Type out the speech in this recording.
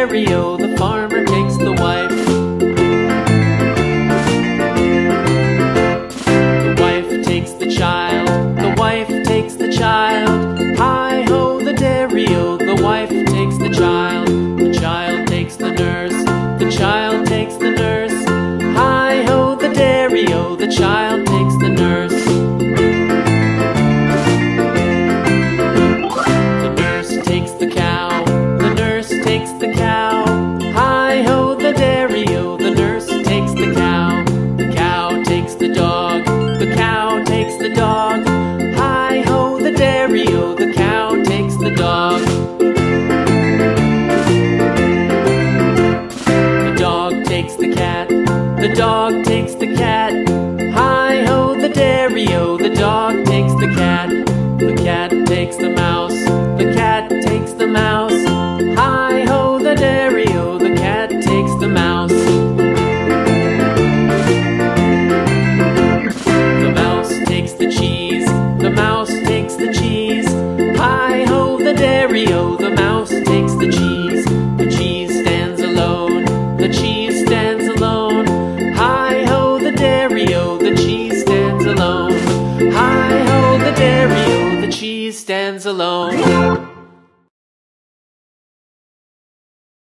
stereo, the farm. the cow. Hi ho, the dairy o, the nurse takes the cow. The cow takes the dog, the cow takes the dog. Hi ho, the dairy o, the cow takes the dog. The dog takes the cat, the dog takes the cat. Hi ho, the dairy o, the dog takes the cat. The cat takes the mouse. Leo the mouse takes the cheese. The cheese stands alone. The cheese stands alone. Hi ho the Dario. The cheese stands alone. Hi ho the Dario. The cheese stands alone.